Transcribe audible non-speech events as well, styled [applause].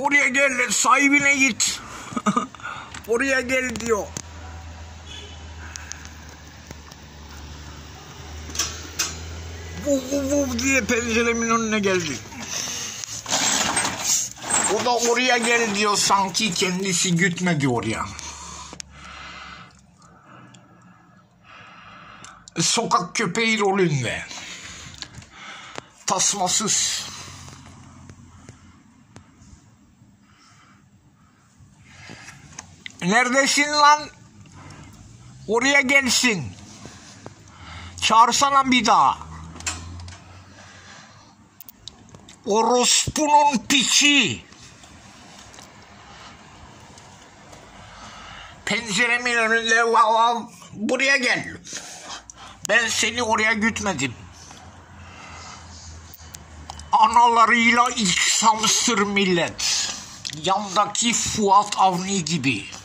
Oraya gel sahibine git. [laughs] Oraya gel diyor. Bu bu bu diye penceremin önüne geldi. O da oraya gel diyor sanki kendisi gütmedi oraya. Sokak köpeği rolünde. Tasmasız. Neredesin lan? Oraya gelsin. Çağırsana bir daha. Orospunun piçi. Penceremin önünde vav. Buraya gel. Ben seni oraya gütmedim. Analarıyla ilk samsır millet. Yandaki Fuat Avni gibi.